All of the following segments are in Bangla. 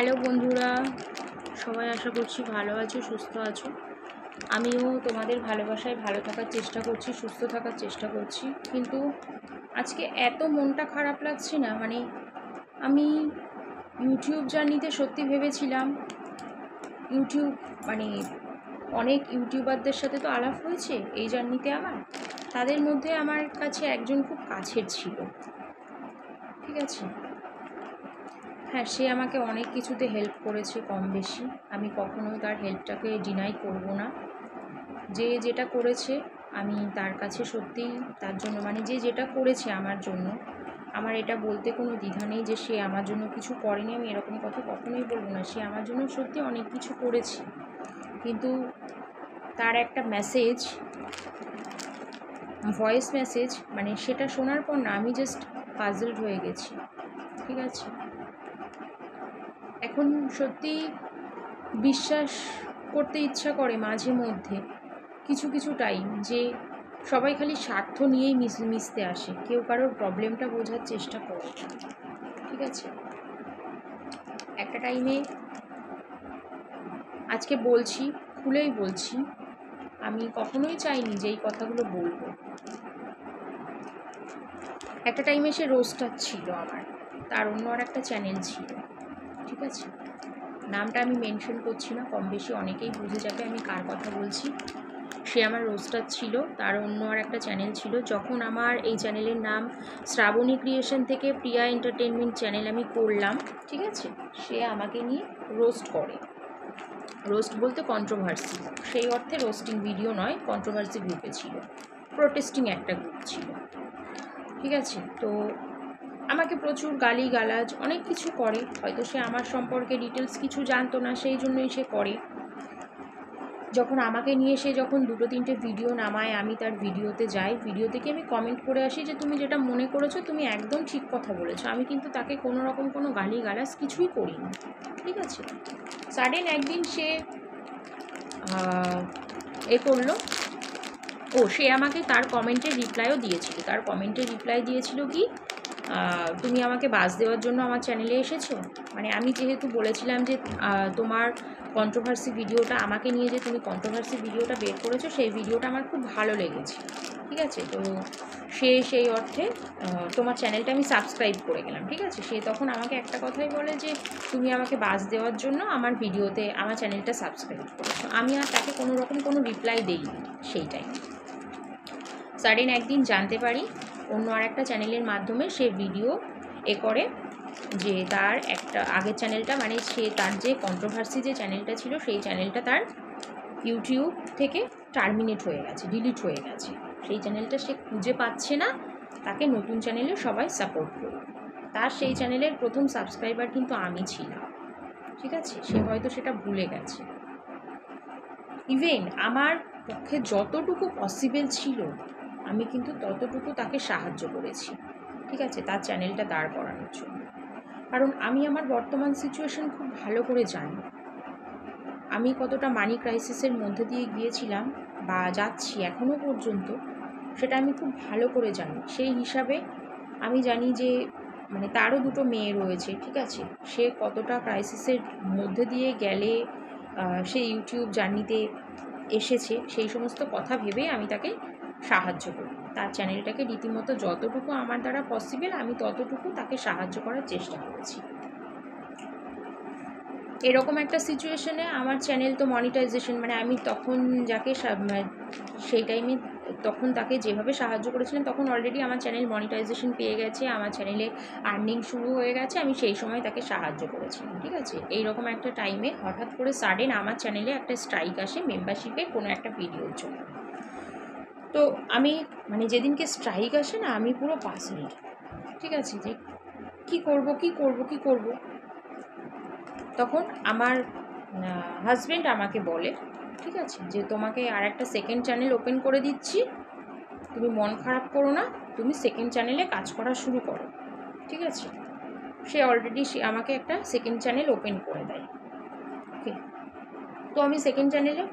হ্যালো বন্ধুরা, সবাই আশা করছি ভালো আছো, সুস্থ আছো। আমিও তোমাদের ভালোবাসায় ভালো থাকার চেষ্টা করছি, সুস্থ থাকার চেষ্টা করছি। কিন্তু আজকে এত মনটা খারাপ লাগছে না মানে আমি ইউটিউব জার্নিতে সত্যি ভেবেছিলাম, ইউটিউব মানে অনেক ইউটিউবারদের সাথে তো আলাপ হয়েছে এই জার্নিতে আমার, তাদের মধ্যে আমার কাছে একজন খুব কাছের ছিল। ঠিক আছে? হ্যাঁ সে আমাকে অনেক কিছুতে হেল্প করেছে কম বেশি। আমি কখনোই তার হেল্পটাকে ডিনাই করব না। যে যেটা করেছে, আমি তার কাছে সত্যিই তার জন্য মানে যে যেটা করেছে আমার জন্য, আমার এটা বলতে কোনো দ্বিধা নেই যে সে আমার জন্য কিছু করেনি, আমি এরকম কথা কখনোই বলব না। সে আমার জন্য সত্যি অনেক কিছু করেছে। কিন্তু তার একটা মেসেজ ভয়েস মেসেজ মানে সেটা শোনার পর না, আমি জাস্ট পাজলড হয়ে গেছি। ঠিক আছে? এখন সত্যি বিশ্বাস করতে ইচ্ছা করে মাঝে মধ্যে, কিছু কিছু টাইম যে সবাই খালি স্বার্থ নিয়েই মিশ, মিশতে আসে, কেউ কারোর প্রবলেমটা বোঝার চেষ্টা করে ঠিক আছে? একটা টাইমে আজকে বলছি, খুলেই বলছি, আমি কখনোই চাইনি যে এই কথাগুলো বলব। একটা টাইমে সে রোস্টার ছিল আমার, তার অন্য আর একটা চ্যানেল ছিল। ঠিক আছে? নামটা আমি মেনশন করছি না, কম বেশি অনেকেই বুঝে যাবে আমি কার কথা বলছি। সে আমার রোস্টার ছিল, তার অন্য আর একটা চ্যানেল ছিল। যখন আমার এই চ্যানেলের নাম শ্রাবণী ক্রিয়েশন থেকে প্রিয়া এন্টারটেনমেন্ট চ্যানেল আমি করলাম, ঠিক আছে? সে আমাকে নিয়ে রোস্ট করে। রোস্ট বলতে কন্ট্রোভার্সি সেই অর্থে রোস্টিং ভিডিও নয় কন্ট্রোভার্সি গ্রুপে ছিল। প্রোটেস্টিং একটা গ্রুপ ছিল। ঠিক আছে? তো আমাকে প্রচুর গালি গালাজ অনেক কিছু করে। হয়তো সে আমার সম্পর্কে ডিটেলস কিছু জানতো না, সেই জন্যই সে করে। যখন আমাকে নিয়ে সে যখন দুটো তিনটে ভিডিও নামায়, আমি তার ভিডিওতে যাই। ভিডিও থেকে আমি কমেন্ট করে আসি যে, তুমি যেটা মনে করেছ, তুমি একদম ঠিক কথা বলেছ। আমি কিন্তু তাকে কোনো রকম কোনো গালি গালাজ কিছুই করিনি। ঠিক আছে? সাডেন একদিন সে এ করল। ও, সে আমাকে তার কমেন্টের রিপ্লাইও দিয়েছিল। তার কমেন্টের রিপ্লাই দিয়েছিল কি? তুমি আমাকে বাস দেওয়ার জন্য আমার চ্যানেলে এসেছ? মানে আমি যেহেতু বলেছিলাম যে তোমার কন্ট্রোভার্সি ভিডিওটা আমাকে নিয়ে যে তুমি কন্ট্রোভার্সি ভিডিওটা বের করেছ, সেই ভিডিওটা আমার খুব ভালো লেগেছে। ঠিক আছে? তো সে সেই অর্থে তোমার চ্যানেলটা আমি সাবস্ক্রাইব করে গেলাম। ঠিক আছে? সে তখন আমাকে একটা কথাই বলে যে, তুমি আমাকে বাস দেওয়ার জন্য আমার ভিডিওতে, আমার চ্যানেলটা সাবস্ক্রাইব করেছ। আমি আর তাকে কোনো রকম কোনো রিপ্লাই দেইনি সেই টাইমে সাডেন একদিন জানতে পারি অন্য আর একটা চ্যানেলের মাধ্যমে সে ভিডিও এ করে যে তার একটা আগের চ্যানেলটা মানে সে তার যে কন্ট্রোভার্সি যে চ্যানেলটা ছিল, সেই চ্যানেলটা তার ইউটিউব থেকে টার্মিনেট হয়ে গেছে ডিলিট হয়ে গেছে। সেই চ্যানেলটা সে খুঁজে পাচ্ছে না, তাকে নতুন চ্যানেলে সবাই সাপোর্ট করবে। তার সেই চ্যানেলের প্রথম সাবস্ক্রাইবার কিন্তু আমি ছিলাম। ঠিক আছে? সে হয়তো সেটা ভুলে গেছে। ইভেন আমার পক্ষে যতটুকু পসিবল ছিল আমি কিন্তু ততটুকু তাকে সাহায্য করেছি, ঠিক আছে? তার চ্যানেলটা দাঁড় করানোর জন্য। কারণ আমি আমার বর্তমান সিচুয়েশন খুব ভালো করে জানি। আমি কতটা মানি ক্রাইসিসের মধ্যে দিয়ে গিয়েছিলাম বা যাচ্ছি এখনও পর্যন্ত, সেটা আমি খুব ভালো করে জানি। সেই হিসাবে আমি জানি যে মানে তারও দুটো মেয়ে রয়েছে, ঠিক আছে? সে কতটা ক্রাইসিসের মধ্যে দিয়ে গেলে সে ইউটিউব জার্নিতে এসেছে, সেই সমস্ত কথা ভেবে আমি তাকে সাহায্য করি তার চ্যানেলটাকে রীতিমতো যতটুকু আমার দ্বারা পসিবল আমি ততটুকু তাকে সাহায্য করার চেষ্টা করেছি। এরকম একটা সিচুয়েশনে আমার চ্যানেল তো মনিটাইজেশন মানে আমি তখন যাকে মানে সেই টাইমে তখন তাকে যেভাবে সাহায্য করেছিলেন তখন অলরেডি আমার চ্যানেল মনিটাইজেশন পেয়ে গেছে, আমার চ্যানেলে আর্নিং শুরু হয়ে গেছে, আমি সেই সময় তাকে সাহায্য করেছিলাম ঠিক আছে? এইরকম একটা টাইমে হঠাৎ করে সাডেন আমার চ্যানেলে একটা স্ট্রাইক আসে মেম্বারশিপে কোনো একটা ভিডিওর জন্য। তো আমি মানে যেদিনকে স্ট্রাইক আসে না, আমি পুরো পাঁচ মিনিট। ঠিক আছে, যে কী করব, কি করব কি করব? তখন আমার হাজব্যান্ড আমাকে বলে, ঠিক আছে, যে তোমাকে আর একটা সেকেন্ড চ্যানেল ওপেন করে দিচ্ছি। তুমি মন খারাপ করো না, তুমি সেকেন্ড চ্যানেলে কাজ করা শুরু করো। ঠিক আছে? সে অলরেডি সে আমাকে একটা সেকেন্ড চ্যানেল ওপেন করে দেয়। ওকে তো আমি সেকেন্ড চ্যানেলে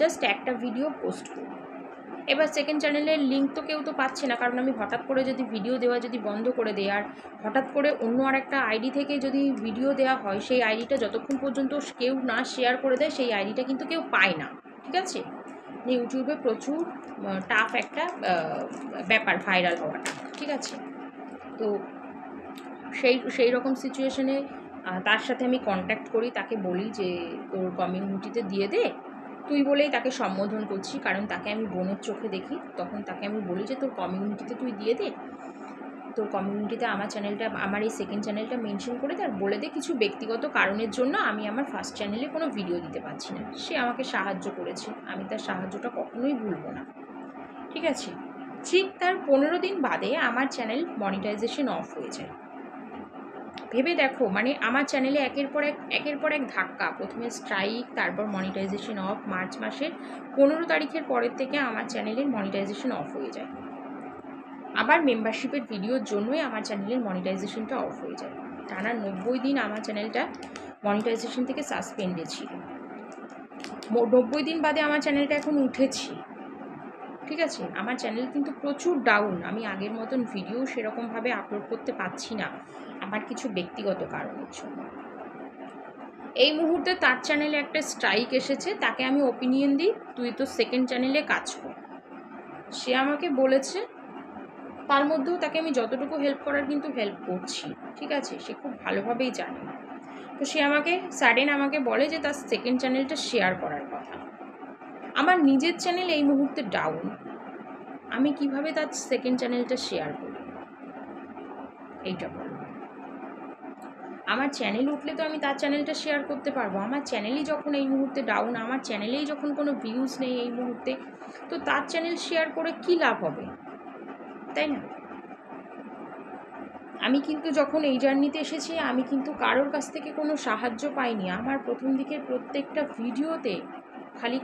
জাস্ট একটা ভিডিও পোস্ট করি এবার সেকেন্ড চ্যানেলের লিঙ্ক তো কেউ তো পাচ্ছে না, কারণ আমি হঠাৎ করে যদি ভিডিও দেওয়া যদি বন্ধ করে দেয় আর হঠাৎ করে অন্য আর একটা আইডি থেকে যদি ভিডিও দেওয়া হয়, সেই আইডিটা যতক্ষণ পর্যন্ত কেউ না শেয়ার করে দেয়, সেই আইডিটা কিন্তু কেউ পায় না, ঠিক আছে? ইউটিউবে প্রচুর টাফ একটা ব্যাপার ভাইরাল হওয়াটা, ঠিক আছে? তো সেই সেই রকম সিচুয়েশনে তার সাথে আমি কন্ট্যাক্ট করি, তাকে বলি যে, তোর কমিউনিটিতে দিয়ে দে। তুই বলেই তাকে সম্বোধন করছি, কারণ তাকে আমি বোনের চোখে দেখি। তখন তাকে আমি বলি যে, তোর কমিউনিটিতে তুই দিয়ে দে। তোর কমিউনিটিতে আমার চ্যানেলটা আমার এই সেকেন্ড চ্যানেলটা মেনশন করে তার বলে দে কিছু ব্যক্তিগত কারণের জন্য আমি আমার ফার্স্ট চ্যানেলে কোনো ভিডিও দিতে পারছি না। সে আমাকে সাহায্য করেছে। আমি তার সাহায্যটা কখনোই ভুলবো না। ঠিক আছে? ঠিক তার পনেরো দিন বাদে আমার চ্যানেল মনিটাইজেশন অফ হয়ে যায়। ভেবে দেখো মানে আমার চ্যানেলে একের পর এক, একের পর এক ধাক্কা। প্রথমে স্ট্রাইক তারপর মনিটাইজেশন অফ মার্চ মাসের পনেরো তারিখের পরের থেকে আমার চ্যানেলের মনিটাইজেশন অফ হয়ে যায়। আবার মেম্বারশিপের ভিডিওর জন্যই আমার চ্যানেলের মনিটাইজেশনটা অফ হয়ে যায়। টানা নব্বই দিন আমার চ্যানেলটা মনিটাইজেশন থেকে সাসপেন্ডে ছিল। নব্বই দিন বাদে আমার চ্যানেলটা এখন উঠেছি। ঠিক আছে? আমার চ্যানেল কিন্তু প্রচুর ডাউন আমি আগের মতন ভিডিও সেরকমভাবে আপলোড করতে পারছি না। আমার কিছু ব্যক্তিগত কারণের জন্য। এই মুহূর্তে তার চ্যানেলে একটা স্ট্রাইক এসেছে। তাকে আমি ওপিনিয়ন দিই, তুই তো সেকেন্ড চ্যানেলে কাজ কর। সে আমাকে বলেছে, তার মধ্যেও তাকে আমি যতটুকু হেল্প করার কিন্তু হেল্প করছি। ঠিক আছে? সে খুব ভালোভাবেই জানে। তো সে আমাকে সাডেন আমাকে বলে যে তার সেকেন্ড চ্যানেলটা শেয়ার করার কথা। আমার নিজের চ্যানেল এই মুহূর্তে ডাউন আমি কীভাবে তার সেকেন্ড চ্যানেলটা শেয়ার করি এইটা বলো। আমার চ্যানেল উঠলে তো আমি তার চ্যানেলটা শেয়ার করতে পারব। আমার চ্যানেলই যখন এই মুহূর্তে ডাউন আমার চ্যানেলেই যখন কোনো ভিউজ নেই এই মুহূর্তে, তো তার চ্যানেল শেয়ার করে কি লাভ হবে? তাই না? আমি কিন্তু যখন এই জার্নিতে এসেছি, আমি কিন্তু কারোর কাছ থেকে কোনো সাহায্য পাইনি। আমার প্রথম দিকের প্রত্যেকটা ভিডিওতে খালি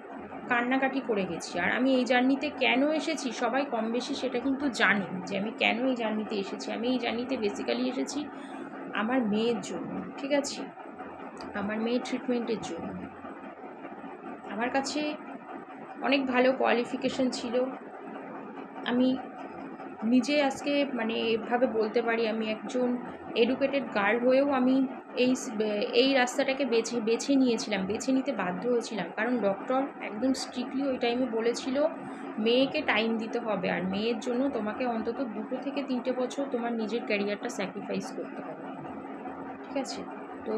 কান্নাকাটি করে গেছি। আর আমি এই জার্নিতে কেন এসেছি, সবাই কম বেশি সেটা কিন্তু জানি যে আমি কেন এই জার্নিতে এসেছি। আমি এই জার্নিতে বেসিক্যালি এসেছি আমার মেয়ের জন্য, ঠিক আছে? আমার মেয়ের ট্রিটমেন্টের জন্য। আমার কাছে অনেক ভালো কোয়ালিফিকেশন ছিল। আমি নিজে আজকে মানে এভাবে বলতে পারি আমি একজন এডুকেটেড গার্ল হয়েও আমি এই এই রাস্তাটাকে বেছে বেছে নিয়েছিলাম, বেছে নিতে বাধ্য হয়েছিলাম। কারণ ডক্টর একদম স্ট্রিক্টলি ওই টাইমে বলেছিল, মেয়েকে টাইম দিতে হবে আর মেয়ের জন্য তোমাকে অন্তত দুটো থেকে তিনটে বছর তোমার নিজের ক্যারিয়ারটা স্যাক্রিফাইস করতে হবে। ঠিক আছে? তো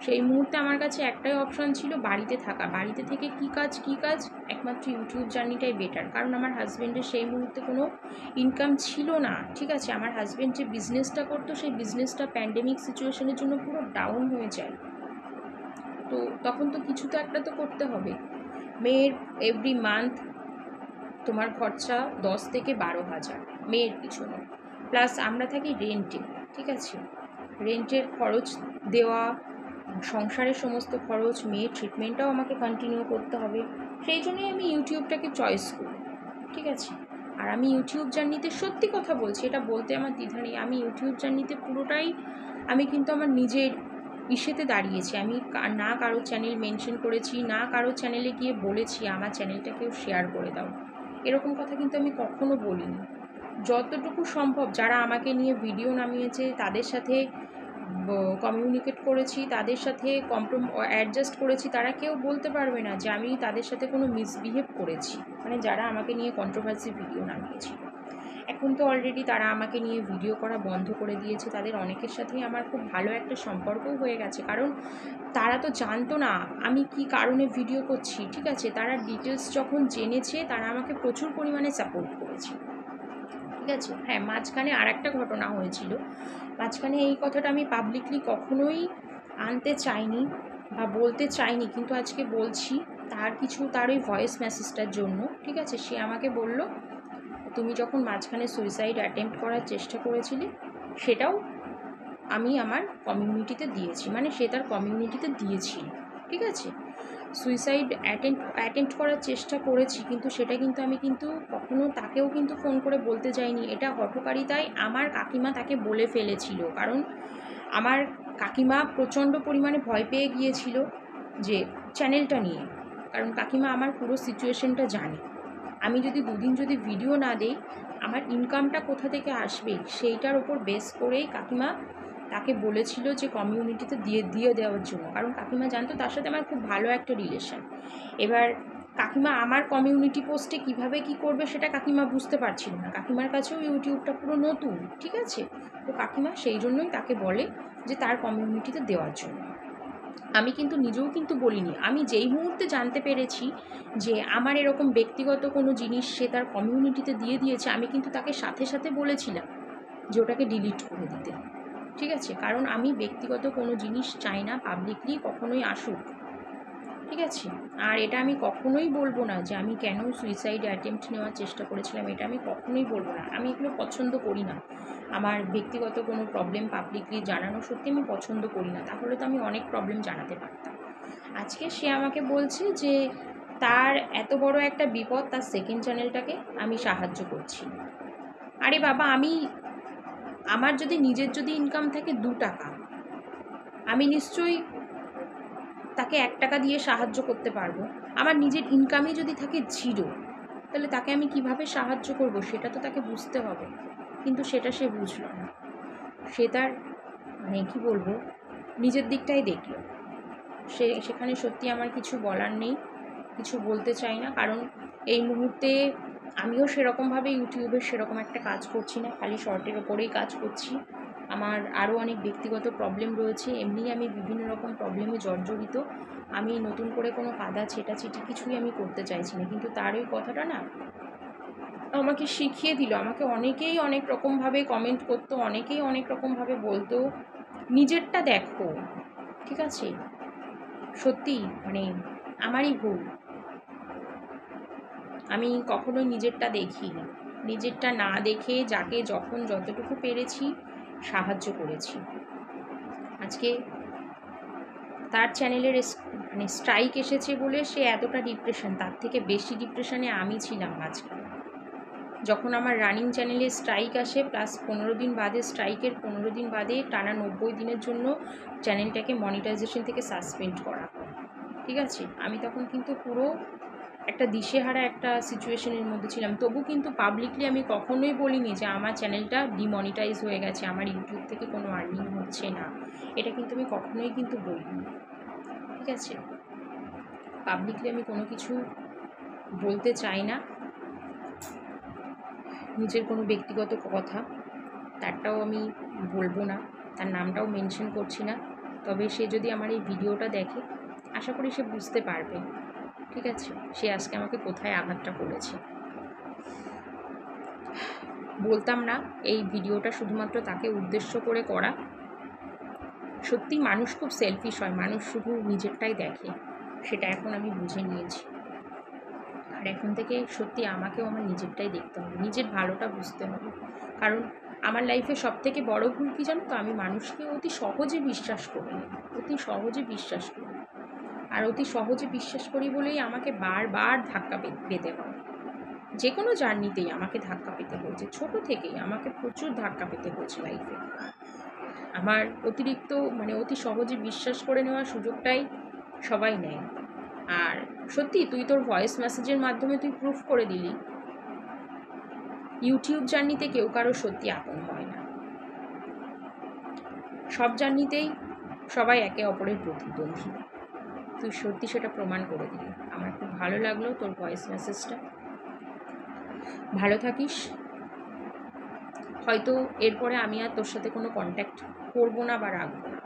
সেই মুহূর্তে আমার কাছে একটাই অপশান ছিল বাড়িতে থাকা। বাড়িতে থেকে কি কাজ কি কাজ? একমাত্র ইউটিউব জার্নিটাই বেটার কারণ আমার হাজব্যান্ডের সেই মুহূর্তে কোনো ইনকাম ছিল না। ঠিক আছে? আমার হাজব্যান্ড যে বিজনেসটা করতো, সেই বিজনেসটা প্যান্ডেমিক সিচুয়েশনের জন্য পুরো ডাউন হয়ে যায়। তো তখন তো কিছু তো একটা তো করতে হবে। মেয়ের এভরি মান্থ তোমার খরচা দশ থেকে বারো হাজার। মেয়ের পিছনে। প্লাস আমরা থাকি রেন্টে ঠিক আছে? রেন্টের খরচ দেওয়া সংসারের সমস্ত খরচ, মেয়ের ট্রিটমেন্টটাও আমাকে কন্টিনিউ করতে হবে। সেই জন্যই আমি ইউটিউবটাকে চয়েস করি, ঠিক আছে? আর আমি ইউটিউব জার্নিতে সত্যি কথা বলছি, এটা বলতে আমার দ্বিধা নেই। আমি ইউটিউব জার্নিতে পুরোটাই আমি কিন্তু আমার নিজের ইসেতে দাঁড়িয়েছি। আমি না কারও চ্যানেল মেনশন করেছি, না কারও চ্যানেলে গিয়ে বলেছি, আমার চ্যানেলটাকেও শেয়ার করে দাও। এরকম কথা কিন্তু আমি কখনো বলিনি। যতটুকু সম্ভব যারা আমাকে নিয়ে ভিডিও নামিয়েছে, তাদের সাথে কমিউনিকেট করেছি, তাদের সাথে কম্প্রোম অ্যাডজাস্ট করেছি, তারা কেউ বলতে পারবে না যে আমি তাদের সাথে কোনো মিসবিহেভ করেছি। মানে যারা আমাকে নিয়ে কন্ট্রোভার্সি ভিডিও নামিয়েছিল এখন তো অলরেডি তারা আমাকে নিয়ে ভিডিও করা বন্ধ করে দিয়েছে, তাদের অনেকের সাথেই আমার খুব ভালো একটা সম্পর্কও হয়ে গেছে। কারণ তারা তো জানতো না আমি কি কারণে ভিডিও করছি, ঠিক আছে? তারা ডিটেলস যখন জেনেছে, তারা আমাকে প্রচুর পরিমাণে সাপোর্ট করেছে। ঠিক আছে হ্যাঁ মাঝখানে আর একটা ঘটনা হয়েছিল। মাঝখানে এই কথাটা আমি পাবলিকলি কখনোই আনতে চাইনি বা বলতে চাইনি, কিন্তু আজকে বলছি তার কিছু, তার ওই ভয়েস মেসেজটার জন্য, ঠিক আছে? সে আমাকে বলল, তুমি যখন মাঝখানে সুইসাইড অ্যাটেম্প্ট করার চেষ্টা করেছিলে, সেটাও আমি আমার কমিউনিটিতে দিয়েছি। মানে সে তার কমিউনিটিতে দিয়েছিল, ঠিক আছে? সুইসাইড অ্যাটেম্প অ্যাটেম্প্ট করার চেষ্টা করেছি, কিন্তু সেটা কিন্তু আমি কিন্তু কখনো তাকেও কিন্তু ফোন করে বলতে যাইনি। এটা হঠকারিতায় আমার কাকিমা তাকে বলে ফেলেছিল। কারণ আমার কাকিমা প্রচণ্ড পরিমাণে ভয় পেয়ে গিয়েছিল যে চ্যানেলটা নিয়ে। কারণ কাকিমা আমার পুরো সিচুয়েশনটা জানে। আমি যদি দুদিন যদি ভিডিও না দিই, আমার ইনকামটা কোথা থেকে আসবে? সেইটার ওপর বেস করেই কাকিমা তাকে বলেছিল যে কমিউনিটিতে দিয়ে দিয়ে দেওয়ার জন্য। কারণ কাকিমা জানতো তার সাথে আমার খুব ভালো একটা রিলেশন এবার কাকিমা আমার কমিউনিটি পোস্টে কীভাবে কি করবে সেটা কাকিমা বুঝতে পারছিল না। কাকিমার কাছেও ইউটিউবটা পুরো নতুন, ঠিক আছে? তো কাকিমা সেই জন্যই তাকে বলে যে তার কমিউনিটিতে দেওয়ার জন্য। আমি কিন্তু নিজেও কিন্তু বলিনি। আমি যেই মুহূর্তে জানতে পেরেছি যে আমার এরকম ব্যক্তিগত কোনো জিনিস সে তার কমিউনিটিতে দিয়ে দিয়েছে, আমি কিন্তু তাকে সাথে সাথে বলেছিলাম যে ওটাকে ডিলিট করে দিতে। ঠিক আছে? কারণ আমি ব্যক্তিগত কোনো জিনিস চাই না পাবলিকলি কখনোই আসুক। ঠিক আছে? আর এটা আমি কখনোই বলব না যে আমি কেন সুইসাইড অ্যাটেম্প্ট নেওয়ার চেষ্টা করেছিলাম, এটা আমি কখনোই বলব না। আমি এগুলো পছন্দ করি না। আমার ব্যক্তিগত কোনো প্রবলেম পাবলিকলি জানানো সত্যি আমি পছন্দ করি না। তাহলে তো আমি অনেক প্রবলেম জানাতে পারতাম। আজকে সে আমাকে বলছে যে তার এত বড় একটা বিপদ তার সেকেন্ড চ্যানেলটাকে আমি সাহায্য করছি। আরে বাবা, আমি আমার যদি নিজের যদি ইনকাম থাকে দু টাকা, আমি নিশ্চয়ই তাকে এক টাকা দিয়ে সাহায্য করতে পারব। আমার নিজের ইনকামই যদি থাকে জিরো তাহলে তাকে আমি কীভাবে সাহায্য করব সেটা তো তাকে বুঝতে হবে, কিন্তু সেটা সে বুঝলো না। সে তার মানে কী বলব, নিজের দিকটাই দেখল। সে, সেখানে সত্যি আমার কিছু বলার নেই, কিছু বলতে চাই না, কারণ এই মুহূর্তে আমিও সেরকমভাবে ইউটিউবে সেরকম একটা কাজ করছি না, খালি শর্টের ওপরেই কাজ করছি। আমার আরও অনেক ব্যক্তিগত প্রবলেম রয়েছে, এমনি আমি বিভিন্ন রকম প্রবলেমে জর্জরিত। আমি নতুন করে কোনো কাদা ছেটাছিটি কিছুই আমি করতে চাইছি না, কিন্তু তার ওই কথাটা না আমাকে শিখিয়ে দিল। আমাকে অনেকেই অনেক রকমভাবে কমেন্ট করতো, অনেকেই অনেক রকমভাবে বলতো, নিজেরটা দেখো, ঠিক আছে? সত্যি মানে আমারই ভুল। আমি কখনোই নিজেরটা দেখিনি। নিজেরটা না দেখে যাকে যখন যতটুকু পেরেছি সাহায্য করেছি। আজকে তার চ্যানেলের মানে স্ট্রাইক এসেছে বলে সে এতটা ডিপ্রেশন, তার থেকে বেশি ডিপ্রেশনে আমি ছিলাম মাঝখানে যখন আমার রানিং চ্যানেলে স্ট্রাইক আসে, প্লাস পনেরো দিন বাদে স্ট্রাইকের পনেরো দিন বাদে টানা নব্বই দিনের জন্য চ্যানেলটাকে মনিটাইজেশন থেকে সাসপেন্ড করা। হয় ঠিক আছে? আমি তখন কিন্তু পুরো একটা দিশেহারা একটা সিচুয়েশনের মধ্যে ছিলাম। তবু কিন্তু পাবলিকলি আমি কখনোই বলিনি যে আমার চ্যানেলটা ডিমনিটাইজ হয়ে গেছে, আমার ইউটিউব থেকে কোনো আর্নিং হচ্ছে না। এটা কিন্তু আমি কখনোই কিন্তু বলিনি। ঠিক আছে? পাবলিকলি আমি কোনো কিছু বলতে চাই না। নিজের কোনো ব্যক্তিগত কথা, তারটাও আমি বলব না, তার নামটাও মেনশন করছি না। তবে সে যদি আমার এই ভিডিওটা দেখে, আশা করি সে বুঝতে পারবে। ঠিক আছে? সে আজকে আমাকে কোথায় আঘাতটা করেছে? বলতাম না, এই ভিডিওটা শুধুমাত্র তাকে উদ্দেশ্য করে করা। সত্যি মানুষ খুব সেলফিশ হয়, মানুষ শুধু নিজেরটাই দেখে। সেটা এখন আমি বুঝে নিয়েছি। আর এখন থেকে সত্যি আমাকেও আমার নিজেরটাই দেখতে হবে, নিজের ভালোটা বুঝতে হবে। কারণ আমার লাইফে সব থেকে বড় ভুল কী জানো তো? আমি মানুষকে অতি সহজে বিশ্বাস করি অতি সহজে বিশ্বাস করি। আর অতি সহজে বিশ্বাস করি বলেই আমাকে বারবার ধাক্কা পেতে হয়। যে কোনো জার্নিতেই আমাকে ধাক্কা পেতে হয়েছে ছোট থেকেই আমাকে প্রচুর ধাক্কা পেতে হয়েছে লাইফে আমার অতিরিক্ত মানে অতি সহজে বিশ্বাস করে নেওয়ার সুযোগটাই সবাই নেয়। আর সত্যি তুই তোর ভয়েস মেসেজের মাধ্যমে তুই প্রুফ করে দিলি। ইউটিউব জার্নিতে কেউ কারও সত্যি আপন হয় না। সব জার্নিতেই সবাই একে অপরের প্রতিদ্বন্দ্বী। তুই সত্যি সেটা প্রমাণ করে দিলি আমার খুব ভালো লাগল তোর ভয়েস মেসেজটা ভালো থাকিস। হয়তো এরপরে আমি আর তোর সাথে কোনো কন্ট্যাক্ট করব না বা রাখব না।